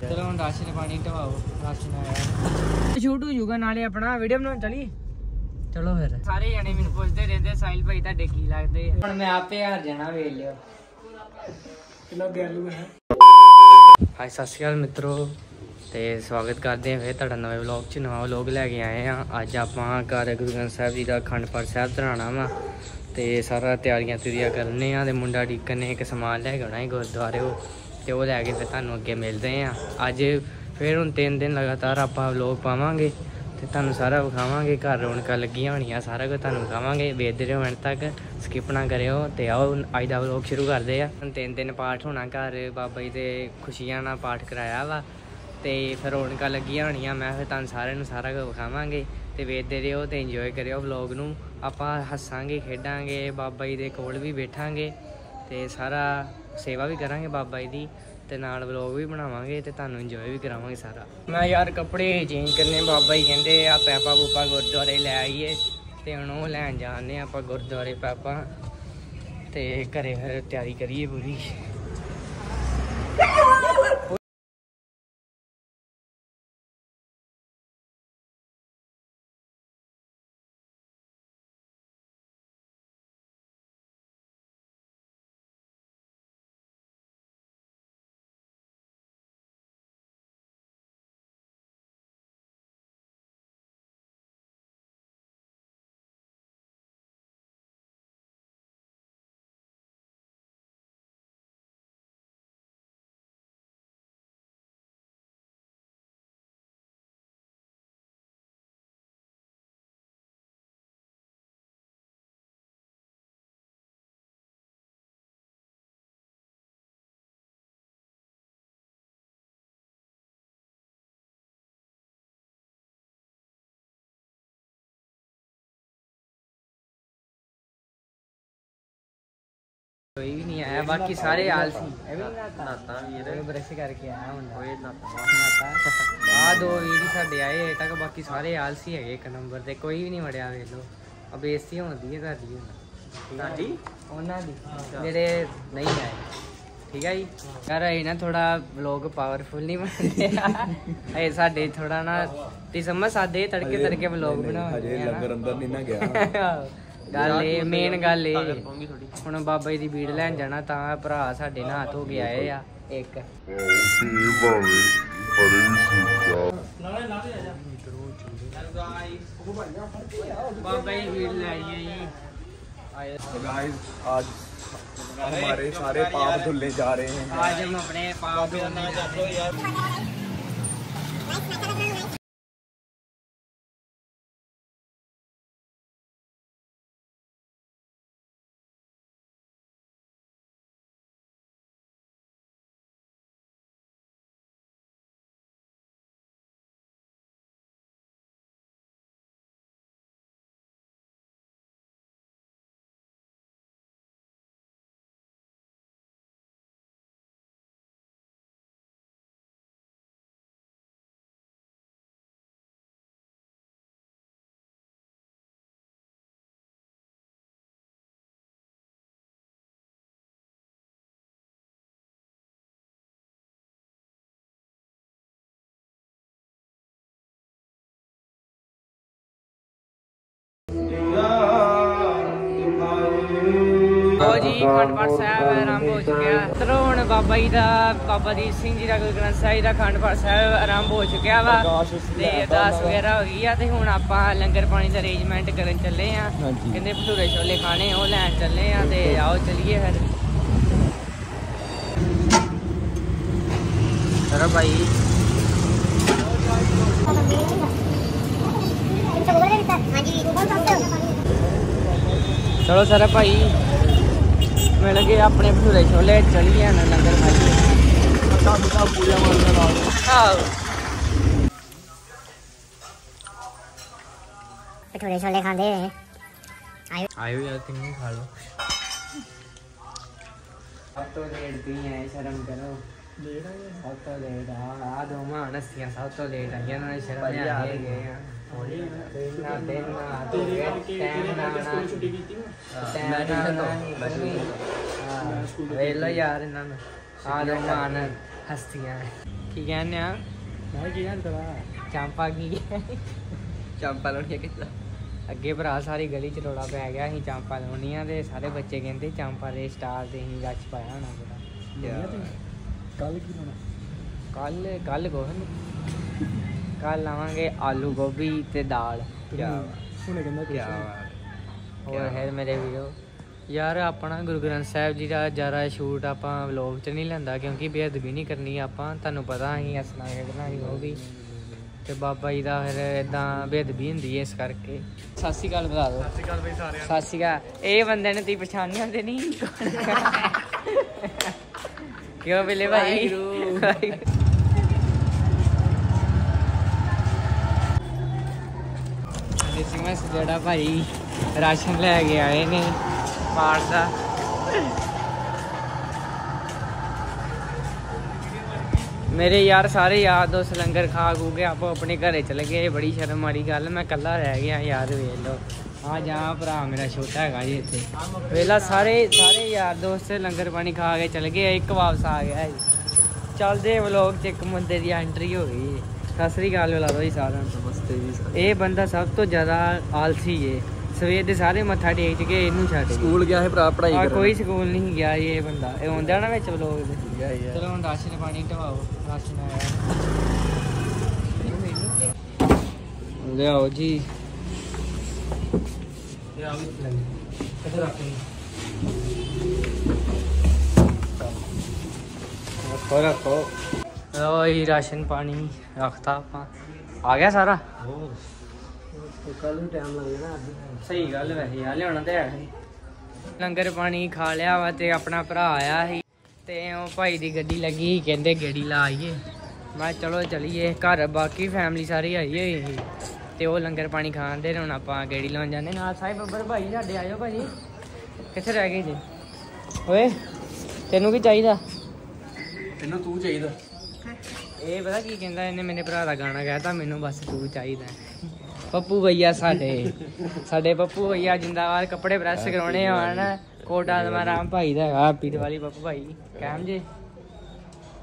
ਚਲੋ ਹੁਣ ਰਾਸ਼ਨ ਪਾਣੀ ਢਵਾਓ ਰਾਸ਼ਨ ਆਇਆ ਸ਼ੂਟ ਹੋ ਜਾਊਗਾ ਨਾਲੇ ਆਪਣਾ ਵੀਡੀਓ ਬਣਾਉਣ ਚਲੀ ਚਲੋ ਫਿਰ। ਸਾਰੇ ਜਣੇ ਮੈਨੂੰ ਪੁੱਛਦੇ ਰਹਿੰਦੇ ਸਾਹਿਲ ਭਾਈ ਤੁਹਾਡੇ ਕੀ ਲੱਗਦੇ ਹੁਣ ਮੈਂ ਆਪੇ ਹਾਰ ਜਾਣਾ ਵੇਖ ਲਿਓ। ਕਿਲੋ ਗੈਲੂ ਹੈ। ਹਾਈ ਸਤਿ ਸ਼੍ਰੀ ਅਕਾਲ ਮਿੱਤਰੋ। ਤੇ ਸਵਾਗਤ ਕਰਦੇ ਹਾਂ ਫਿਰ ਤੁਹਾਡਾ ਨਵੇਂ ਵਲੌਗ 'ਚ। ਨਵਾਂ ਵਲੌਗ ਲੈ ਕੇ ਆਏ ਆ ਅੱਜ ਆਪਾਂ ਘਰ ਗੁਰੂ ਗ੍ਰੰਥ ਸਾਹਿਬ ਜੀ ਦਾ ਅਖੰਡ ਪਾਠ ਸਾਹਿਬ ਧਰਾਣਾ ਵਾ। ਤੇ ਸਾਰਾ ਤਿਆਰੀਆਂ ਤਿਆਰੀਆਂ ਕਰਨੇ ਆ ਤੇ ਮੁੰਡਾ ਡੀਕਨ ਨੇ ਇੱਕ ਸਮਾਨ ਲੈ ਕੇ ਆਉਣਾ ਹੈ ਉਹ, ਤੇ ਉਹ ਲੈ ਕੇ ਫਿਰ ਤੁਹਾਨੂੰ ਅੱਗੇ ਮਿਲਦੇ ਆ ਅੱਜ ਫਿਰ ਹੁਣ ਤਿੰਨ ਦਿਨ ਲਗਾਤਾਰ ਆਪਾਂ ਵਲੌਗ ਪਾਵਾਂਗੇ, ਤੇ ਤੁਹਾਨੂੰ ਸਾਰਾ ਵਿਖਾਵਾਂਗੇ, ਘਰ ਰੌਣਕਾਂ ਲੱਗੀਆਂ ਹੋਣੀਆਂ, ਸਾਰਾ ਕੁਝ ਤੁਹਾਨੂੰ ਵਿਖਾਵਾਂਗੇ। ਵੇਖਦੇ ਰਹੋ ਐਂਡ ਤੱਕ ਸਕਿਪ ਨਾ ਕਰਿਓ, ਤੇ ਆਓ, ਅੱਜ ਦਾ ਵਲੌਗ ਸ਼ੁਰੂ ਕਰਦੇ ਆ ਹੁਣ ਤਿੰਨ ਦਿਨ ਪਾਠ ਹੋਣਾ ਘਰ, ਬਾਬਾ ਜੀ ਦੇ ਖੁਸ਼ੀਆਂ ਨਾਲ ਪਾਠ ਕਰਾਇਆ ਵਾ, ਤੇ ਫਿਰ ਰੌਣਕਾਂ ਲੱਗੀਆਂ ਹੋਣੀਆਂ, ਮੈਂ ਫਿਰ ਤੁਹਾਨੂੰ ਸਾਰਿਆਂ ਨੂੰ ਸਾਰਾ ਕੁਝ ਵਿਖਾਵਾਂਗੇ। ਤੇ ਵੇਖਦੇ ਰਹੋ ਤੇ ਇੰਜੋਏ ਕਰਿਓ ਵਲੌਗ ਨੂੰ। ਆਪਾਂ ਹੱਸਾਂਗੇ, ਖੇਡਾਂਗੇ, ਬਾਬਾ ਜੀ ਦੇ ਕੋਲ ਵੀ ਬੈਠਾਂਗੇ ਤੇ ਸਾਰਾ ਸੇਵਾ ਵੀ ਕਰਾਂਗੇ ਬਾਬਾ ਜੀ ਦੀ ਤੇ ਨਾਲ ਵਲੌਗ ਵੀ ਬਣਾਵਾਂਗੇ ਤੇ ਤੁਹਾਨੂੰ ਇੰਜੋਏ ਵੀ ਕਰਾਵਾਂਗੇ ਸਾਰਾ। ਮੈਂ ਯਾਰ ਕੱਪੜੇ ਚੇਂਜ ਕਰਨੇ ਬਾਬਾ ਜੀ ਕਹਿੰਦੇ ਆ, ਪੈਪਾ ਬੂਪਾ ਗੁਰਦੁਆਰੇ ਲੈ ਆਈਏ ਤੇ ਹੁਣ ਉਹ ਲੈਣ ਜਾਂਦੇ ਆਪਾਂ ਗੁਰਦੁਆਰੇ ਪੈਪਾ ਤੇ ਘਰੇ ਫਿਰ ਤਿਆਰੀ ਕਰੀਏ ਪੂਰੀ। ਕੋਈ ਵੀ ਨਹੀਂ ਆਇਆ ਬਾਕੀ ਸਾਰੇ ਆਲਸੀ ਇਹ ਵੀ ਨਾਤਾ ਵੀਰ ਬ੍ਰਸ਼ ਕਰਕੇ ਆਇਆ ਹੁੰਦਾ ਓਏ ਨਾਤਾ। ਆ ਦੋ ਵੀਰ ਹੀ ਸਾਡੇ ਆਏ ਹਜੇ ਤੱਕ ਬਾਕੀ ਸਾਰੇ ਆਲਸੀ ਹੈਗੇ ਇੱਕ ਨੰਬਰ ਤੇ। ਕੋਈ ਵੀ ਨਹੀਂ ਵੜਿਆ ਵੇਖ ਲੋ ਆ ਬੇਇੱਜ਼ਤੀ ਹੁੰਦੀ ਹੈ ਤੁਹਾਡੀ ਤੁਹਾਡੀ ਉਹਨਾਂ ਦੀ। ਜਿਹੜੇ ਨਹੀਂ ਆਏ। ਠੀਕ ਹੈ ਜੀ? ਯਾਰ ਇਹ ਨਾ ਥੋੜਾ ਵਲੌਗ ਪਾਵਰਫੁਲ ਨਹੀਂ ਬਣਦੇ। ਇਹ ਸਾਡੇ ਥੋੜਾ ਨਾ ਤੇ ਸਮਝ ਸਾਦੇ ਤੜਕੇ ਤੜਕੇ ਵਲੌਗ ਬਣਾਉਂਦੇ ਹਜੇ ਆ ਨਾ। ਲੰਗਰ ਅੰਦਰ ਨਹੀਂ ਨਾ ਗਿਆ। ਗੱਲ ਇਹ ਮੇਨ ਗੱਲ ਇਹ ਹੁਣ ਬਾਬਾ ਜੀ ਦੀ ਬੀੜ ਲੈਣ ਜਾਣਾ ਤਾਂ ਭਰਾ ਸਾਡੇ ਨਾਲ ਧੋ ਕੇ ਆਏ ਆ ਇੱਕ ਬਾਬਾ ਜੀ ਬੀੜ ਲੈ ਆਈਏ ਜੀ गाइस आज हमारे सारे पाप धुलने जा रहे हैं आज हम अपने पाप धोने जा रहे हैं ਲੋ ਜੀ ਖੰਡ ਪਾਠ ਸਾਹਿਬ ਆਰੰਭ ਹੋ ਚੁੱਕਿਆ ਚਲੋ ਹੁਣ ਬਾਬਾ ਜੀ ਦਾ ਬਾਬਾ ਦੀਪ ਸਿੰਘ ਜੀ ਦਾ ਗੁਰੂ ਗ੍ਰੰਥ ਸਾਹਿਬ ਜੀ ਦਾ ਖੰਡ ਪਾਠ ਸਾਹਿਬ ਆਰੰਭ ਹੋ ਚੁੱਕਿਆ ਵਾ। ਤੇ ਅਰਦਾਸ ਵਗੈਰਾ ਹੋ ਗਈ ਆ ਤੇ ਹੁਣ ਆਪਾਂ ਲੰਗਰ ਪਾਣੀ ਦਾ ਅਰੇਂਜਮੈਂਟ ਕਰਨ ਚੱਲੇ ਆ। ਹਾਂਜੀ। ਕਹਿੰਦੇ ਭਟੂਰੇ ਛੋਲੇ ਖਾਣੇ ਉਹ ਲੈਣ ਚੱਲੇ ਆ ਤੇ ਆਓ ਚੱਲੀਏ ਫਿਰ। ਚਲੋ ਭਾਈ। ਚਲੋ ਸਰ ਭਾਈ। ਮਿਲ ਗਏ ਆਪਣੇ ਭਟੂਰੇ ਛੋਲੇ ਚਲੀਏ ਨਾ ਲੰਗਰ ਖਾਈਏ ਪੂਜਾ ਮਾਰਦਾ ਨਾਲ ਆਓ ਭਟੂਰੇ ਛੋਲੇ ਖਾਂਦੇ ਹੋਏ ਆਇਓ ਯਾਰ ਤਿੰਨੇ ਖਾ ਲਓ ਸਭ ਤੋਂ ਲੇਟ ਤੁਸੀਂ ਆਏ ਸ਼ਰਮ ਕਰੋ ਸਭ ਤੋਂ ਲੇਟ ਆ ਆ ਦੋ ਮਾਨਸੀਆਂ ਸਭ ਤੋਂ ਲੇਟ ਆਈਆਂ ਨਾਲ ਸ਼ਰਮ ਨਹੀਂ ਆ ਗਏ ਆ ਨਾ ਦਿਨ ਨਾ ਦੋ ਟਾਈਮ ਨਾ ਨਾ ਛੁੱਟੀ ਕੀਤੀ ਮੈਂ ਤਾਂ ਨਹੀਂ ਵੇਖ ਲਓ ਯਾਰ ਇਹਨਾਂ ਨੂੰ ਆ ਲੋ ਮਾਨ ਹਸਤੀਆਂ ਕੀ ਕਹਿੰਦੇ ਆ ਮੈਂ ਕੀ ਕਹਿੰਦਾ ਚਾਂਪਾ ਕੀ ਚਾਂਪਾ ਲਾਉਣੀ ਕਿੱਦਾਂ ਅੱਗੇ ਭਰਾ ਸਾਰੀ ਗਲੀ ਚ ਰੋਲਾ ਪੈ ਗਿਆ ਅਸੀਂ ਚਾਂਪਾ ਲਾਉਣੀਆਂ ਤੇ ਸਾਰੇ ਬੱਚੇ ਕਹਿੰਦੇ ਚਾਂਪਾ ਦੇ ਸਟਾਰ ਤੇ ਅਸੀਂ ਗੱਚ ਪਾਇਆ ਹੋਣਾ ਬੜਾ ਕੱਲ ਕੀ ਹੋਣਾ ਕੱਲ ਕੱਲ ਕੋਹਨ ਕੱਲ ਲਾਵਾਂਗੇ ਆਲੂ ਗੋਭੀ ਤੇ ਦਾਲ। ਹੁਣੇ ਕਹਿੰਦਾ ਕੀ ਹੋਰ ਹੈ ਮੇਰੇ ਵੀਰੋ। ਯਾਰ ਆਪਣਾ ਗੁਰੂ ਗ੍ਰੰਥ ਸਾਹਿਬ ਜੀ ਦਾ ਜ਼ਿਆਦਾ ਸ਼ੂਟ ਆਪਾਂ ਵਲੌਗ 'ਚ ਨਹੀਂ ਲੈਂਦਾ ਕਿਉਂਕਿ ਬੇਅਦਬੀ ਨਹੀਂ ਕਰਨੀ ਆਪਾਂ। ਤੁਹਾਨੂੰ ਪਤਾ ਅਸੀਂ ਹੱਸਣਾ ਖੇਡਣਾ ਹੀ ਉਹ ਵੀ। ਤੇ ਬਾਬਾ ਜੀ ਦਾ ਫਿਰ ਇਦਾਂ ਬੇਅਦਬੀ ਹੁੰਦੀ ਹੈ ਇਸ ਕਰਕੇ। ਸਤਿ ਸ਼੍ਰੀ ਅਕਾਲ ਬਤਾ ਦਿਓ। ਸਤਿ ਸ਼੍ਰੀ ਅਕਾਲ। ਬਈ ਸਾਰਿਆਂ ਸਤਿ ਸ਼੍ਰੀ ਅਕਾਲ ਇਹ ਬੰਦੇ ਨੇ ਤੁਸੀਂ ਪਛਾਣ ਜਾਂਦੇ ਨਹੀਂ। ਕਿਉਂ ਬਿਲੇ ਭਾਈ ਮੈਂ ਜਿਹੜਾ ਭਾਈ ਰਾਸ਼ਨ ਲੈ ਕੇ ਆਏ ਨੇ ਮਾਰਦਾ ਮੇਰੇ ਯਾਰ ਸਾਰੇ ਯਾਰ ਦੋਸਤ ਲੰਗਰ ਖਾ ਖੂ ਕੇ ਆਪੋ ਆਪਣੇ ਘਰੇ ਚਲੇ ਗਏ ਬੜੀ ਸ਼ਰਮ ਵਾਲੀ ਗੱਲ ਮੈਂ ਇਕੱਲਾ ਰਹਿ ਗਿਆ ਯਾਰ ਵੇਖ ਲਓ। ਆ ਜਾ ਭਰਾ ਮੇਰਾ ਛੋਟਾ ਹੈਗਾ ਜੀ ਇੱਥੇ। ਵੇਲਾ ਸਾਰੇ ਸਾਰੇ ਯਾਰ ਦੋਸਤ ਲੰਗਰ ਪਾਣੀ ਖਾ ਕੇ ਚਲੇ ਗਏ ਇੱਕ ਵਾਪਸ ਆ ਗਿਆ ਜੀ। ਚੱਲਦੇ ਵਲੋਗ ਚ ਇੱਕ ਮੁੰਡੇ ਦੀ ਐਂਟਰੀ ਹੋ ਗਈ ਸਤਿ ਸ੍ਰੀ ਅਕਾਲ ਬੁਲਾ ਜੀ ਸਾਰਿਆਂ ਨੂੰ। ਨਮਸਤੇ ਜੀ ਇਹ ਬੰਦਾ ਸਭ ਤੋਂ ਜ਼ਿਆਦਾ ਆਲਸੀ ਏ। ਸਵੇਰ ਦੇ ਸਾਰੇ ਮੱਥਾ ਟੇਕ ਕੇ ਇਹਨੂੰ ਛੱਡ ਸਕੂਲ ਗਿਆ ਹੈ ਭਰਾ ਪੜਾਈ ਕਰਨ। ਕੋਈ ਸਕੂਲ ਨਹੀਂ ਗਿਆ ਇਹ ਬੰਦਾ। ਇਹ ਆਉਂਦਾ ਨਾ ਵਿੱਚ ਵਲੋਗ ਦੇ ਹੀ ਹੈ ਚਲੋ ਹੁਣ ਰਾਸ਼ਨ ਪਾਣੀ ਢਵਾਓ ਰਾਸ਼ਨ ਆਇਆ। ਲਿਆਓ ਜੀ। ਆ ਵੀ ਰੱਖੋ। ਰੱਖੋ ਰਾਸ਼ਨ ਪਾਣੀ ਰੱਖਤਾ ਆਪਾਂ। ਆ ਗਿਆ ਸਾਰਾ? ਕੱਲ ਨੂੰ ਟਾਈਮ ਲੱਗ ਜਾਣਾ ਅੱਜ। ਸਹੀ ਗੱਲ ਵੈਸੇ ਆ ਲਿਆਉਣਾ ਤੇ ਹੈ ਸੀ। ਲੰਗਰ ਪਾਣੀ ਖਾ ਲਿਆ ਵਾ ਤੇ ਆਪਣਾ ਭਰਾ ਆਇਆ ਸੀ। ਤੇ ਉਹ ਭਾਈ ਦੀ ਗੱਡੀ ਲੱਗੀ ਕਹਿੰਦੇ ਗੇੜੀ ਲਾ ਆਈਏ। ਮੈਂ ਚਲੋ ਚਲੀਏ ਘਰ ਬਾਕੀ ਫੈਮਿਲੀ ਸਾਰੀ ਆਈ ਹੋਈ ਸੀ। ਤੇ ਉਹ ਲੰਗਰ ਪਾਣੀ ਖਾਣ ਦੇ ਹੁਣ ਆਪਾਂ ਗੇੜੀ ਲਾਉਣ ਜਾਂਦੇ ਨਾਲ ਸਾਹਿਬ ਬੱਬਰ ਭਾਈ ਸਾਡੇ ਆਇਓ ਭਾਜੀ। ਕਿੱਥੇ ਰਹਿ ਗਏ ਜੀ? ਓਏ ਤੈਨੂੰ ਕੀ ਚਾਹੀਦਾ? ਤੈਨੂੰ ਤੂੰ ਚਾਹੀਦਾ। ਇਹ ਪਤਾ ਕੀ ਕਹਿੰਦਾ ਇਹਨੇ ਮੇਰੇ ਭਰਾ ਦਾ ਗਾਣਾ ਕਹਿਤਾ ਮੈਨੂੰ ਬਸ ਤੂੰ ਚਾਹੀਦਾ ਪੱਪੂ ਭਈਆ ਸਾਡੇ। ਸਾਡੇ ਪੱਪੂ ਭਈਆ ਜਿੰਦਾਬਾਦ ਕੱਪੜੇ ਪ੍ਰੈਸ ਕਰਾਉਣੇ ਆਣ ਕੋਟਾ ਦਾ ਰਾਮ ਭਾਈ ਦਾ ਹੈਗਾ ਪੀਰ ਵਾਲੀ ਪੱਪੂ ਭਾਈ। ਕਹਿਮ ਜੇ।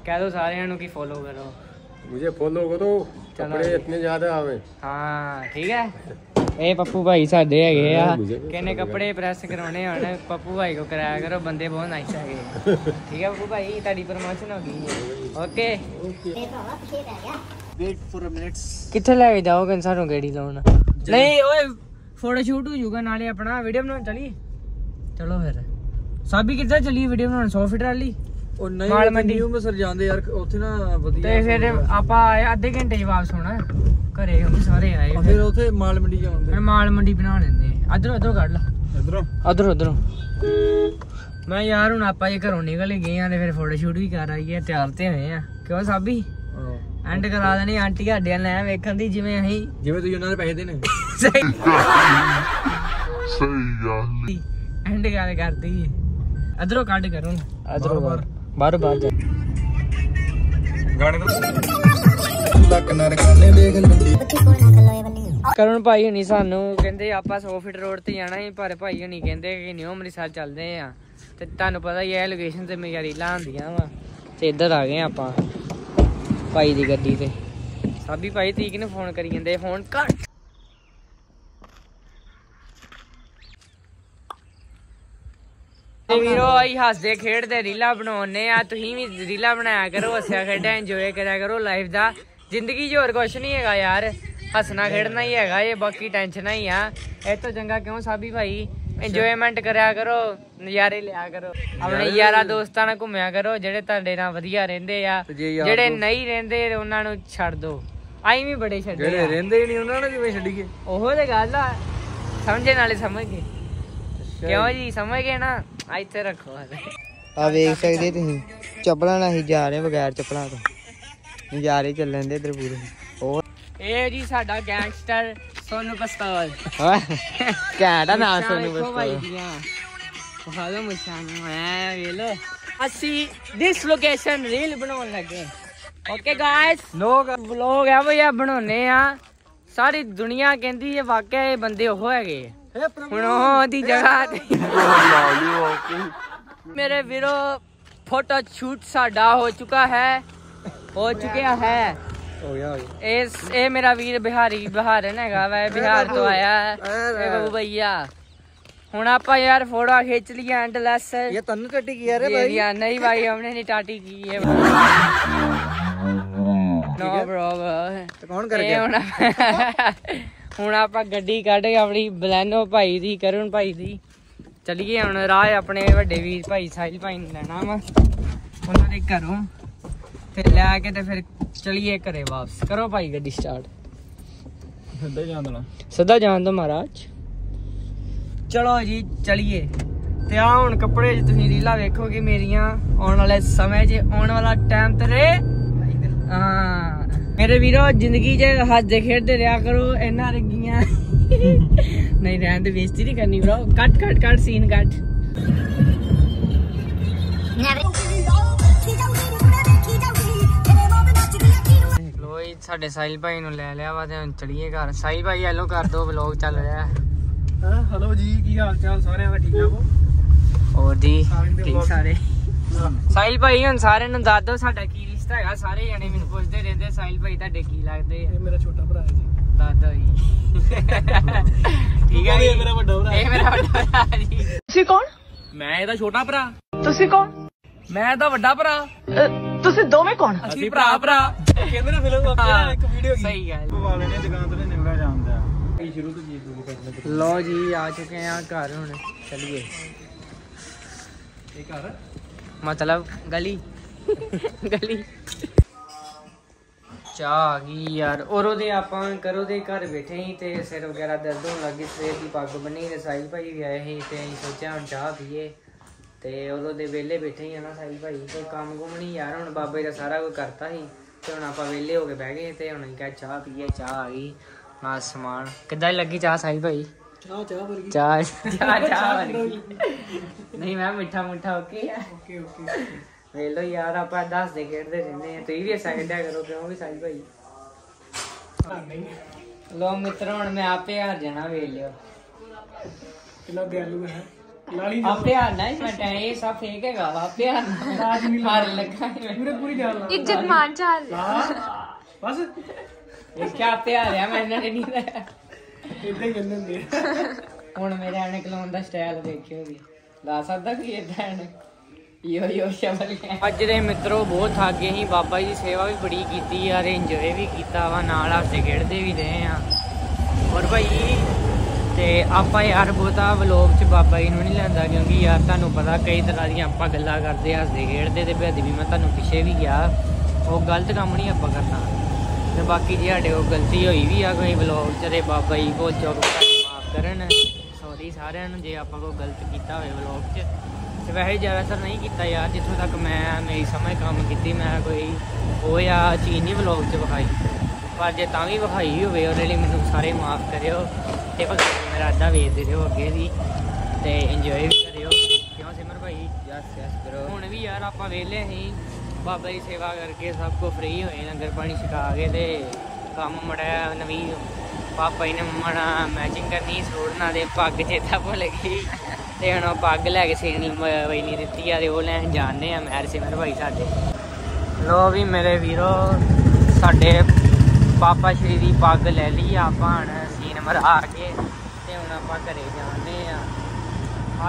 ਕਹਿ ਦੋ ਸਾਰਿਆਂ ਨੂੰ ਕਿ ਫੋਲੋ ਕਰੋ। मुझे फॉलो करो चलो कपड़े जी। इतने ज्यादा आवे ਹਾਂ ਠੀਕ ਹੈ ਇਹ ਪੱਪੂ ਭਾਈ ਸਾਡੇ ਹੈਗੇ ਆ ਹਾਂ, ਮੁਝੇ ਵੀ ਕਹਿੰਦੇ ਕੱਪੜੇ ਪ੍ਰੈਸ ਕਰਾਉਣੇ ਆਣ ਪੱਪੂ ਭਾਈ ਕੋ ਕਰਾਇਆ ਕਰੋ ਬੰਦੇ ਬਹੁਤ ਨਾਈਸ ਹੈਗੇ ਠੀਕ ਹੈ ਪੱਪੂ ਭਾਈ ਤੁਹਾਡੀ ਪ੍ਰਮੋਸ਼ਨ ਹੋ ਗਈ ਹੈ okay wait for a minutes ਕਿੱਥੇ ਲੈ ਕੇ ਜਾਓਗੇ ਸਾਨੂੰ ਗੇੜੀ ਲਾਉਣ ਨਹੀਂ ਓਏ ਫੋਟੋ ਸ਼ੂਟ ਹੋ ਜਾਊਗਾ ਨਾਲੇ ਆਪਣਾ ਵੀਡੀਓ ਬਣਾਉਣ ਚਲੀ ਚਲੋ ਫਿਰ ਸਾਬੀ ਕਿੱਥੇ ਚੱਲੀ ਵੀਡੀਓ ਬਣਾਉਣ 100 ਫੀਟ ਵਾਲੀ ਉਹ ਮਾਲ ਮੰਡੀ। ਨਿਊ ਮਸਰ ਜਾਂਦੇ ਯਾਰ ਉੱਥੇ ਨਾ ਵਧੀਆ ਤੇ ਫਿਰ ਆਪਾਂ ਆਏ ਅੱਧੇ ਘੰਟੇ ਚ ਵਾਪਸ ਹੋਣਾ ਘਰੇ ਕਿਉਂਕਿ ਸਾਰੇ ਆਏ ਫਿਰ। ਉੱਥੇ ਮਾਲ ਮੰਡੀ ਫਿਰ ਮਾਲ ਮੰਡੀ ਬਣਾ ਲੈਂਦੇ। ਅਧਰੋਂ ਅਧਰੋਂ ਕੱਢ ਲਾ। ਇਧਰੋਂ? ਅਧਰੋਂ ਅਧਰੋਂ ਮੈਂ ਯਾਰ ਹੁਣ ਆਪਾਂ ਜੇ ਘਰੋਂ ਨਿਕਲ ਹੀ ਗਏ ਆ ਤੇ ਫਿਰ ਫੋਟੋ ਸ਼ੂਟ ਵੀ ਕਰ ਆਈਏ ਤਿਆਰ ਤੇ ਹੋਏ ਆ। ਕਿਉਂ ਸਾਬੀ? ਐਂਡ ਕਰਾ ਦੇਣੀ ਆਂਟੀ ਨਾਲ ਐਂ ਵੇਖਣ ਦੀ ਜਿਵੇਂ ਅਸੀਂ। ਜਿਵੇਂ ਤੁਸੀਂ ਉਹਨਾਂ ਦੇ ਪੈਸੇ ਦੇਣੇ। ਸਹੀ। ਸਹੀ ਐਂਡ ਗੱਲ ਕਰਦੀ। ਅਧਰੋਂ ਕੱਢ ਕਰੋ ਅਧਰੋਂ ਬਾਹਰੋਂ। ਬਾਹਰ ਬਾਹਰ ਜਾ। ਗਾਣੇ ਦਾ ਕਰੁਣ ਭਾਈ ਹਣੀ ਸਾਨੂੰ ਕਹਿੰਦੇ ਆਪਾਂ 100 ਫੀਟ ਰੋਡ ਤੇ ਜਾਣਾ ਸੀ ਪਰ ਭਾਈ ਹਣੀ ਕਹਿੰਦੇ ਕਿ ਨਿਊ ਅੰਮ੍ਰਿਤਸਰ ਚੱਲਦੇ ਆ। ਤੇ ਤੁਹਾਨੂੰ ਪਤਾ ਹੀ ਹੈ ਲੋਕੇਸ਼ਨ ਤੇ ਮੇਰੀਆਂ ਰੀਲਾਂ ਹੁੰਦੀਆਂ ਵਾ। ਤੇ ਇੱਧਰ ਆ ਗਏ ਆਪਾਂ ਭਾਈ ਦੀ ਗੱਡੀ ਤੇ। ਸਾਬੀ ਭਾਈ ਤੀ ਕਿਨੂੰ ਫੋਨ ਕਰੀ ਜਾਂਦੇ ਫੋਨ ਕੱਟ ਤੇ ਵੀਰੋ ਆਈ ਹੱਸਦੇ ਖੇਡਦੇ ਰੀਲਾ ਬਣਾਉਣੇ ਆ। ਤੁਸੀਂ ਵੀ ਰੀਲਾ ਬਣਾਇਆ ਕਰੋ ਹੱਸਿਆ ਖੇਡਿਆ ਇੰਜੋਏ ਕਰਿਆ ਕਰੋ ਲਾਈਫ ਦਾ। ਜ਼ਿੰਦਗੀ 'ਚ ਹੋਰ ਕੁਝ ਨਹੀਂ ਹੈਗਾ ਯਾਰ। ਹੱਸਣਾ ਖੇਡਣਾ ਹੀ ਹੈਗਾ ਇਹ ਬਾਕੀ ਟੈਨਸ਼ਨਾਂ ਹੀ ਆ। ਇਹ ਤੋਂ ਚੰਗਾ ਕਿਉਂ ਸਾਬੀ ਭਾਈ? ਇੰਜੋਇਮੈਂਟ ਕਰਿਆ ਕਰੋ ਨਜ਼ਾਰੇ ਲਿਆ ਕਰੋ। ਆਪਣੇ ਯਾਰਾਂ ਦੋਸਤਾਂ ਨਾਲ ਘੁੰਮਿਆ ਕਰੋ ਜਿਹੜੇ ਤੁਹਾਡੇ ਨਾਲ ਵਧੀਆ ਰਹਿੰਦੇ ਆ। ਜਿਹੜੇ ਨਹੀਂ ਰਹਿੰਦੇ ਉਹਨਾਂ ਨੂੰ ਛੱਡ ਦਿਓ ਆਈ ਵੀ ਬੜੇ ਛੱਡੇ ਜਿਹੜੇ ਰਹਿੰਦੇ ਹੀ ਨਹੀਂ ਉਹਨਾਂ ਨੂੰ ਕਿਵੇਂ ਛੱਡੀਏ? ਉਹੋ ਤੇ ਗੱਲ ਆ। ਸਮਝੇ ਨਾਲੇ ਸਮਝ ਗਏ। ਕਿਉਂ ਜੀ ਸਮਝ ਗਏ ਨਾ? ਇੱਥੇ ਰੱਖੋ ਹਾਲੇ। ਆ ਵੇਖ ਸਕਦੇ ਤੁਸੀਂ ਚੱਪਲਾਂ ਨਾਲ ਹੀ ਜਾ ਰਹੇ ਬਗੈਰ ਚੱਪਲਾਂ ਤੋਂ। ਨਜ਼ਾਰੇ ਚੱਲਣ ਦੇ ਇਧਰ ਪੂਰੇ। ਇਹ ਜੀ ਸਾਡਾ ਗੈਂਗਸਟਰ ਸੋਨੂ ਪਸਤੌਲ। ਆ ਨਾਮ ਸੋਨੂੰ ਦੀਆਂ। ਹਾਲੋ ਮੁੱਛਾਂ ਨੂੰ ਐ ਵੇਖ ਲੋ ਅਸੀਂ ਦਿਸ ਲੋਕੇਸ਼ਨ ਰੀਲ ਬਣਾਉਣ ਲੱਗੇ। ਓਕੇ ਗਾਇਸ ਲੋਕ ਵਲੋਗ ਆ ਭਈਆ ਬਣਾਉਨੇ ਆ ਸਾਰੀ ਦੁਨੀਆ ਕਹਿੰਦੀ ਹੈ ਵਾਕਿਆ ਇਹ ਬੰਦੇ ਉਹ ਹੈਗੇ ਆ। ਹੁਣ ਉਹ ਦੀ ਜਗ੍ਹਾ ਮੇਰੇ ਵੀਰੋ ਫੋਟੋ ਸ਼ੂਟ ਸਾਡਾ ਹੋ ਚੁੱਕਾ ਹੈ। ਹੋ ਚੁੱਕਿਆ ਹੈ। ਇਹ ਮੇਰਾ ਵੀਰ ਬਿਹਾਰੀ ਬਿਹਾਰਨ ਹੈਗਾ ਵਾ ਬਿਹਾਰ ਤੋਂ ਆਇਆ। ਹੈ ਇਹ ਬਾਬੂ ਭਈਆ। ਹੁਣ ਆਪਾਂ ਯਾਰ ਫੋਟੋ ਖਿੱਚ ਲਈ ਐਂਡਲੈਸ ਇਹ ਤੰਨ ਟੱਟੀ ਕੀ ਯਾਰ ਭਾਈ ਯਾਰ ਨਹੀਂ ਬਾਈ ਹਮਨੇ ਨਹੀਂ ਟਾਟੀ ਕੀ ਹੈ। ਨੋ ਬ੍ਰੋ ਤੇ ਕੌਣ ਕਰ ਗਿਆ? ਹੁਣ ਆਪਾਂ ਗੱਡੀ ਕੱਢ ਕੇ ਆਪਣੀ ਬਲੈਨੋ ਭਾਈ ਦੀ ਕਰੁਣ ਭਾਈ ਦੀ। ਚਲੀਏ ਹੁਣ ਰਾਹ ਆਪਣੇ ਵੱਡੇ ਵੀਰ ਭਾਈ ਸਾਹਿਲ ਭਾਈ ਨੂੰ ਲੈਣਾ ਵਾ। ਉਹਨਾਂ ਦੇ ਘਰੋਂ। ਤੇ ਲੈ ਕੇ ਤੇ ਫਿਰ ਚਲੀਏ ਘਰੇ ਵਾਪਸ। ਕਰੋ ਭਾਈ ਗੱਡੀ ਸਟਾਰਟ ਸਿੱਧਾ ਜਾਣ ਦੇਣਾ। ਸਿੱਧਾ ਜਾਣ ਦੋ ਮਹਾਰਾਜ। ਚਲੋ ਜੀ ਚਲੀਏ। ਤੇ ਆ ਹੁਣ ਕੱਪੜੇ 'ਚ ਤੁਸੀਂ ਰੀਲਾਂ ਵੇਖੋਗੇ ਮੇਰੀਆਂ ਆਉਣ ਵਾਲੇ ਸਮੇਂ 'ਚ ਆਉਣ ਵਾਲਾ ਟਾਈਮ ਤੇਰੇ ਹਾਂ। ਮੇਰੇ ਵੀਰੋ ਜ਼ਿੰਦਗੀ 'ਚ ਹੱਸਦੇ ਖੇਡਦੇ ਰਿਹਾ ਕਰੋ ਇਹਨਾਂ ਰੰਗੀਆਂ। ਨਹੀਂ ਰਹਿਣ ਦੇ ਬੇਇੱਜ਼ਤੀ ਨਹੀਂ ਕਰਨੀ ਬ్రో ਕੱਟ ਕੱਟ ਕੱਟ ਸੀਨ ਕੱਟ। ਲੋ ਜੀ ਸਾਡੇ ਸਾਹਿਲ ਭਾਈ ਨੂੰ ਲੈ ਲਿਆ ਵਾ ਤੇ ਹੁਣ ਚਲੀਏ ਘਰ। ਸਾਹਿਲ ਭਾਈ ਹੈਲੋ ਕਰ ਦੋ ਵਲੌਗ ਚੱਲ ਰਿਹਾ ਹਾਂ। ਹਲੋ ਜੀ ਕੀ ਹਾਲ ਚਾਲ? ਸਾਰਿਆਂ ਦਾ ਠੀਕ ਠਾਕ ਹੋ? ਹੋਰ ਜੀ ਠੀਕ ਸਾਰੇ। ਸਾਹਿਲ ਭਾਈ ਹੁਣ ਸਾਰਿਆਂ ਨੂੰ ਦੱਸ ਦਿਓ ਸਾਡਾ ਕੀ ਰਿਸ਼ਤਾ ਹੈਗਾ। ਸਾਰੇ ਜਣੇ ਮੈਨੂੰ ਪੁੱਛਦੇ ਰਹਿੰਦੇ ਸਾਹਿਲ ਭਾਈ ਤੁਹਾਡੇ ਕੀ ਲੱਗਦੇ ਆ? ਇਹ ਮੇਰਾ ਛੋਟਾ ਭਰਾ ਹੈ ਜੀ। ਦੱਸ ਦਿਓ ਜੀ। ਠੀਕ ਹੈ ਜੀ। ਇਹ ਮੇਰਾ ਵੱਡਾ ਭਰਾ ਇਹ ਮੇਰਾ ਵੱਡਾ ਭਰਾ ਜੀ। ਤੁਸੀਂ ਕੌਣ? ਮੈਂ ਇਹਦਾ ਛੋਟਾ ਭਰਾ। ਤੁਸੀਂ ਕੌਣ? ਮੈਂ ਇਹਦਾ ਵੱਡਾ ਭਰਾ। ਤੁਸੀਂ ਦੋਵੇਂ ਕੌਣ? ਅਸੀਂ ਭਰਾ ਭਰਾ। ਕਹਿੰਦੇ ਨਾ ਫਿਲਮ ਹਾਂ, ਇੱਕ ਵੀਡੀਓ ਸਹੀ ਗੱਲ। ਵਾਲੇ ਨੇ ਦੁਕਾਨ ਤੇ ਨਿਕਲਿਆ ਜਾਂਦਾ। ਇਹ ਸ਼ੁਰੂ ਤੋਂ ਜੀ ਲੋ ਜੀ ਆ ਚੁੱਕੇ ਆ ਘਰ ਹੁਣ। ਚਲੀਏ। ਇਹ ਘਰ? ਮਤਲਬ ਗਲੀ। ਗਲੀ। ਚਾਹ ਆ ਗਈ ਯਾਰ। ਔਰ ਦੇ ਆਪਾਂ ਕਰੋ ਦੇ ਘਰ ਬੈਠੇ ਸੀ ਤੇ ਸਿਰ ਵਗੈਰਾ ਦਰਦ ਹੋਣ ਲੱਗੀ ਸਵੇਰ ਦੀ ਪੱਗ ਬੰਨੀ ਤੇ ਸਾਈ ਭਾਈ ਵੀ ਆਏ ਸੀ ਤੇ ਅਸੀਂ ਸੋਚਿਆ ਹੁਣ ਚਾਹ ਪੀਏ। ਤੇ ਉਦੋਂ ਦੇ ਵਿਹਲੇ ਬੈਠੇ ਹੀ ਆ ਨਾ ਸਾਈ ਭਾਈ। ਕੋਈ ਕੰਮ ਕੁਮ ਨਹੀਂ ਯਾਰ, ਹੁਣ ਬਾਬੇ ਦਾ ਸਾਰਾ ਕੁਝ ਕਰਤਾ ਸੀ। ਤੇ ਹੁਣ ਆਪਾਂ ਵਿਹਲੇ ਹੋ ਕੇ ਬਹਿ ਗਏ ਤੇ ਹੁਣ ਅਸੀਂ ਕਿਹਾ ਚਾਹ ਪੀਏ, ਚਾਹ ਆ ਗਈ। ਨਾਲ ਸਮਾਨ। ਕਿੱਦਾਂ ਦੀ ਲੱਗੀ ਚਾਹ ਸਾਈ ਭਾਈ? ਚਾਹ ਚਾਹ ਵਰਗੀ ਚਾਹ ਚਾਹ ਚਾਹ ਵਰਗੀ ਨਹੀਂ ਮੈਂ ਮਿੱਠਾ ਮੁੱਠਾ ਓਕੇ। ਆ ਓਕੇ? ਓਕੇ ਵੇਖ ਲਓ ਯਾਰ ਆਪਾਂ ਦੱਸਦੇ ਖੇਡਦੇ ਰਹਿੰਦੇ ਆ ਤੁਸੀਂ ਵੀ ਐਸਾ ਖੇਡਿਆ ਕਰੋ ਕਿਉਂ ਵੀ ਸਾਈ ਭਾਈ ਲੋ ਮਿੱਤਰ ਹੁਣ ਮੈਂ ਆਪੇ ਹਾਰ ਜਾਣਾ ਵੇਖ ਲਿਓ। ਕਿੰਨਾ ਦਿਆਲੂ ਹੈ? ਲਾਲੀ ਆਪੇ ਹਾਰਨਾ ਹੀ ਮੈਂ ਟਾਈਮ ਇਹ ਸਭ ਫੇਕ ਹੈਗਾ ਵਾ ਆਪੇ ਹਾਰਨਾ। ਹਾਰ ਲੱਗਾ ਸੀ ਮੈਂ। ਪੂਰੇ ਪੂਰੀ ਗੱਲ ਇੱਜ਼ਤ ਮਾਨ ਚਾਲ ਬਸ। ਦੇਖਿਆ ਆਪੇ ਹਾਰਿਆ ਮੈਂ ਇਹਨਾਂ ਨੇ ਨਹੀਂ ਲਿਆ ਇਦਾਂ ਹੀ ਕਹਿੰਦੇ ਹੁੰਦੇ ਹੁਣ ਮੇਰੇ ਆਣੇ ਕਲਾਉਣ ਦਾ ਸਟਾਈਲ ਦੇਖਿਓ ਵੀ ਲਾ ਸਕਦਾ ਕੋਈ ਇਦਾਂ ਐਨ ਯੋ ਯੋ ਸ਼ਬਲ ਅੱਜ ਦੇ ਮਿੱਤਰੋ ਬਹੁਤ ਥੱਕ ਗਏ ਸੀ ਬਾਬਾ ਜੀ ਸੇਵਾ ਵੀ ਬੜੀ ਕੀਤੀ ਯਾਰ ਇੰਜੋਏ ਵੀ ਕੀਤਾ ਵਾ ਨਾਲ ਹੱਸਦੇ ਖੇਡਦੇ ਵੀ ਰਹੇ ਆ। ਔਰ ਭਾਈ ਤੇ ਆਪਾਂ ਯਾਰ ਬਹੁਤਾ ਵਲੋਗ ਚ ਬਾਬਾ ਜੀ ਨੂੰ ਨਹੀਂ ਲੈਂਦਾ ਕਿਉਂਕਿ ਯਾਰ ਤੁਹਾਨੂੰ ਪਤਾ ਕਈ ਤਰ੍ਹਾਂ ਦੀਆਂ ਆਪਾਂ ਗੱਲਾਂ ਕਰਦੇ ਹੱਸਦੇ ਖੇਡਦੇ ਤੇ ਬੇਦੀ ਵੀ ਮੈਂ ਤੁਹਾਨੂੰ ਪਿੱਛੇ ਵੀ ਗਿਆ ਉਹ ਗਲਤ ਕੰਮ ਨਹੀਂ ਆਪਾਂ ਕਰਨਾ। ਤੇ ਬਾਕੀ ਜੇ ਸਾਡੇ ਕੋਲ ਗਲਤੀ ਹੋਈ ਵੀ ਆ ਕੋਈ ਵਲੋਗ ਚ ਤੇ ਬਾਬਾ ਜੀ ਕੋਲ ਚੁੱਕ ਮਾਫ ਕਰਨ ਸੌਰੀ ਸਾਰਿਆਂ ਨੂੰ ਜੇ ਆਪਾਂ ਕੋਈ ਗਲਤ ਕੀਤਾ ਹੋਵੇ ਵਲੋਗ ਚ। ਤੇ ਵੈਸੇ ਜ਼ਿਆਦਾਤਰ ਨਹੀਂ ਕੀਤਾ ਯਾਰ ਜਿੱਥੋਂ ਤੱਕ ਮੈਂ ਮੇਰੀ ਸਮਝ ਕੰਮ ਕੀਤੀ ਮੈਂ ਕੋਈ ਉਹ ਆ ਚੀਜ਼ ਨਹੀਂ ਵਲੋਗ ਚ ਵਿਖਾਈ। ਪਰ ਜੇ ਤਾਂ ਵੀ ਵਿਖਾਈ ਹੋਵੇ ਉਹਦੇ ਲਈ ਮੈਨੂੰ ਸਾਰੇ ਮਾਫ ਕਰਿਓ ਤੇ ਬਸ ਮੇਰਾ ਅੱਧਾ ਵੇਚ ਦੇ ਦਿਓ ਅੱਗੇ ਵੀ ਤੇ ਇੰਜੋਏ ਵੀ ਕਰਿਓ। ਕਿਉਂ ਸਿਮਰ ਭਾਈ? ਯਸ ਯਸ ਕਰੋ ਹੁਣ ਵੀ ਯਾਰ ਆਪਾਂ ਵਿਹਲੇ ਸੀ ਬਾਬਾ ਦੀ ਸੇਵਾ ਕਰਕੇ ਸਭ ਕੋ ਫ੍ਰੀ ਹੋਏ, ਲੰਗਰ ਪਾਣੀ ਛਕਾ ਕੇ ਤੇ ਕੰਮ ਮੜਿਆ ਨਵੀਂ ਪਾਪਾ ਜੀ ਨੇ ਮਣਾ ਮੈਚਿੰਗ ਕਰਨੀ ਸੂਟ ਨਾਲ ਦੇ ਪੱਗ ਚੇਤਾ ਭੁੱਲ ਗਈ। ਤੇ ਹੁਣ ਉਹ ਪੱਗ ਲੈ ਕੇ ਸੀਣੀ ਬਈ ਨਹੀਂ ਦਿੱਤੀ ਆ ਤੇ ਉਹ ਲੈਣ ਜਾਣੇ ਆ ਮੈਰ ਸਿਮਰ ਭਾਈ ਸਾਡੇ। ਲੋ ਵੀ ਮੇਰੇ ਵੀਰੋ, ਸਾਡੇ ਪਾਪਾ ਸ਼੍ਰੀ ਦੀ ਪੱਗ ਲੈ ਲਈ ਆ, ਆਪਾਂ ਹੁਣ ਸੀਨ ਮਰਾ ਕੇ ਤੇ ਹੁਣ ਆਪਾਂ ਘਰੇ ਜਾਣੇ ਆ।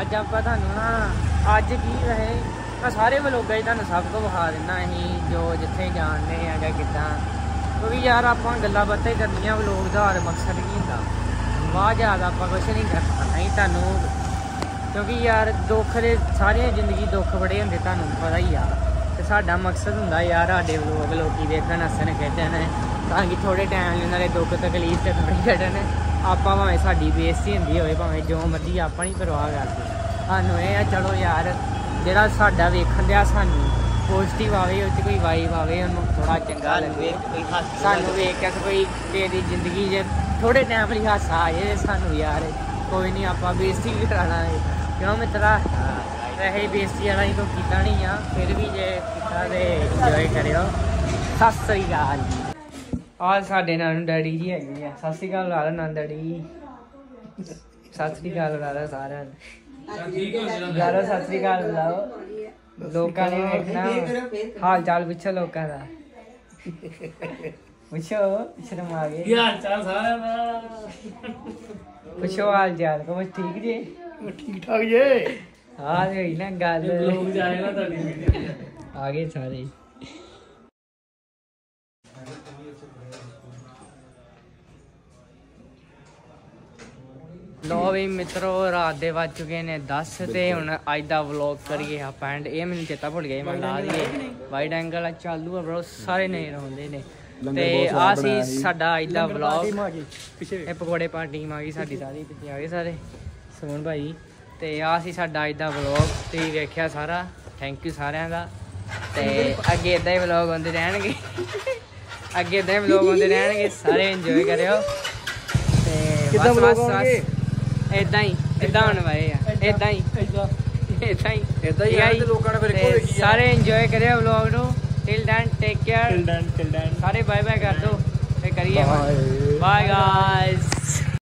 ਅੱਜ ਆਪਾਂ ਤੁਹਾਨੂੰ ਨਾ ਅੱਜ ਕੀ ਰਹੇ? ਮੈਂ ਸਾਰੇ ਵਲੋਗਾਂ 'ਚ ਤੁਹਾਨੂੰ ਸਭ ਕੁਝ ਵਿਖਾ ਦਿੰਦਾ ਅਸੀਂ, ਜੋ ਜਿੱਥੇ ਜਾਣਦੇ ਆ ਜਾਂ ਕਿੱਦਾਂ। ਕਿਉਂਕਿ ਯਾਰ ਆਪਾਂ ਗੱਲਾਂ ਬਾਤਾਂ ਹੀ ਕਰਨੀਆਂ, ਵਲੋਗ ਦਾ ਹਰ ਮਕਸਦ ਕੀ ਹੁੰਦਾ? ਵਾਹ ਜ਼ਿਆਦਾ ਆਪਾਂ ਕੁਝ ਨਹੀਂ ਕਰਨਾ ਨਹੀਂ ਤੁਹਾਨੂੰ। ਕਿਉਂਕਿ ਯਾਰ ਦੁੱਖ ਦੇ ਸਾਰੀਆਂ ਜ਼ਿੰਦਗੀ ਦੁੱਖ ਬੜੇ ਹੁੰਦੇ ਤੁਹਾਨੂੰ ਪਤਾ ਹੀ ਆ। ਤੇ ਸਾਡਾ ਮਕਸਦ ਹੁੰਦਾ ਯਾਰ ਸਾਡੇ ਵਲੋਗ ਲੋਕੀ ਦੇਖਣ ਹੱਸਣ, ਖੇਡਣ। ਤਾਂ ਕਿ ਥੋੜੇ ਟਾਈਮ ਲਈ ਉਹਨਾਂ ਦੇ ਦੁੱਖ, ਤਕਲੀਫ ਤੇ ਥੋੜੀ ਘਟਣ ਆਪਾਂ ਭਾਵੇਂ ਸਾਡੀ ਬੇਇੱਜ਼ਤੀ ਹੁੰਦੀ ਹੋਵੇ, ਭਾਵੇਂ ਜੋ ਮਰਜ਼ੀ ਆਪਾਂ ਨਹੀਂ ਪਰਵਾਹ ਕਰਦੇ। ਸਾਨੂੰ ਇਹ ਆ, ਚਲੋ ਯਾਰ ਜਿਹੜਾ ਸਾਡਾ ਵੇਖਣ ਦਿਆ ਸਾਨੂੰ ਪੋਜ਼ਿਟਿਵ ਆਵੇ ਉਹ 'ਚ ਕੋਈ ਵਾਈਬ ਆਵੇ ਉਹਨੂੰ ਥੋੜਾ ਚੰਗਾ ਲੱਗੇ। ਕੋਈ ਹੱਸ ਸਾਨੂੰ ਵੇਖ ਕੇ ਕੋਈ ਤੇਰੀ ਜ਼ਿੰਦਗੀ 'ਚ ਥੋੜੇ ਟਾਈਮ ਲਈ ਹਾਸਾ ਆਏ ਸਾਨੂੰ ਯਾਰ ਕੋਈ ਨਹੀਂ ਆਪਾਂ ਬੇਇੱਜ਼ਤੀ ਵੀ ਕਰਾਣਾ ਹੈ। ਕਿਉਂ ਮਿੱਤਰਾ? ਵੈਸੇ ਬੇਇੱਜ਼ਤੀ ਵਾਲਾ ਹੀ ਕੋਈ ਕੀਤਾ ਨਹੀਂ ਆ ਫਿਰ ਵੀ ਜੇ ਕੀਤਾ ਤੇ ਇੰਜੋਏ ਕਰਿਓ। ਸਤਿ ਸ੍ਰੀ ਅਕਾਲ ਜੀ। ਆ ਸਾਡੇ ਨਾਲ ਡੈਡੀ ਜੀ ਹੈਗੇ ਆ। ਸਤਿ ਸ੍ਰੀ ਅਕਾਲ ਲਾਲਾ ਨੰਦ ਡੈਡੀ। ਸਤਿ ਸ੍ਰੀ ਅਕਾਲ ਲਾਲਾ ਸਾਰਿਆਂ ਨੂੰ। ਯਾਰੋ ਸਤਿ ਸ੍ਰੀ ਅਕਾਲ ਬੁਲਾਓ। ਲੋਕਾਂ ਨੇ ਵੇਖਣਾ ਹਾਲ ਚਾਲ ਪੁੱਛੋ ਲੋਕਾਂ ਦਾ। ਪੁੱਛੋ ਸ਼ਰਮ ਆ ਗਈ ਯਾਰ ਚੱਲ ਸਾਰਿਆਂ ਦਾ? ਪੁੱਛੋ ਹਾਲ ਚਾਲ ਕੋ ਠੀਕ ਜੀ? ਠੀਕ ਠਾਕ ਜੇ। ਹਾਂ ਨਾ ਗੱਲ। ਲੋਕ ਜਾਏ ਨਾ ਤੁਹਾਡੀ ਵੀਡੀਓ ਆ ਗਏ ਸਾਰੇ। ਲੋ ਵੀ ਮਿੱਤਰੋ ਰਾਤ ਦੇ ਵੱਜ ਚੁੱਕੇ ਨੇ 10 ਤੇ ਹੁਣ ਅੱਜ ਦਾ ਵਲੌਗ ਕਰੀਏ ਆਪਾਂ ਐਂਡ ਇਹ ਮੈਨੂੰ ਚੇਤਾ ਭੁੱਲ ਗਿਆ ਮੈਂ ਲਾ ਦਈਏ। ਵਾਈਡ ਐਂਗਲ ਚਾਲੂ ਆ ਬ్రో ਸਾਰੇ ਨਹੀਂ ਰਹਿੰਦੇ ਨੇ। ਤੇ ਆ ਸੀ ਸਾਡਾ ਅੱਜ ਦਾ ਵਲੌਗ ਇਹ ਪਕੌੜੇ ਪਾਰਟੀ ਟੀਮ ਆ ਗਈ ਸਾਡੀ ਸਾਰੀ ਪਿੱਛੇ ਆ ਗਏ ਸਾਰੇ। ਸੁਮਨ ਭਾਈ। ਤੇ ਆ ਸੀ ਸਾਡਾ ਅੱਜ ਦਾ ਵਲੌਗ ਤੁਸੀਂ ਵੇਖਿਆ ਸਾਰਾ। ਥੈਂਕ ਯੂ ਸਾਰਿਆਂ ਦਾ। ਤੇ ਅੱਗੇ ਇਦਾਂ ਹੀ ਵਲੌਗ ਹੁੰਦੇ ਰਹਿਣਗੇ। ਅੱਗੇ ਇਦਾਂ ਹੀ ਵਲੌਗ ਹੁੰਦੇ ਰਹਿਣਗੇ ਸਾਰੇ ਇੰਜੋਏ ਕਰਿਓ। ਤੇ ਕਿੱਦਾਂ ਵਲੌਗ ਹੋਣਗੇ ਇਦਾਂ ਹੀ ਇਦਾਂ ਹੋਣ ਵਾਲੇ ਆ ਇਦਾਂ ਹੀ। ਇਦਾਂ ਇਦਾਂ ਹੀ। ਏਦਾਂ ਹੀ ਤੇ ਲੋਕਾਂ ਨੇ ਫਿਰ ਇੱਕੋ ਤੇ ਵੇਖੀ। ਸਾਰੇ ਇੰਜੋਏ ਕਰਿਓ ਵਲੌਗ ਨੂੰ। Till then take care then till then ਸਾਰੇ ਬਾਏ ਬਾਏ ਕਰ ਦੋ। ਫੇ ਕਰੀਏ ਬਾਏ ਗਾਇਸ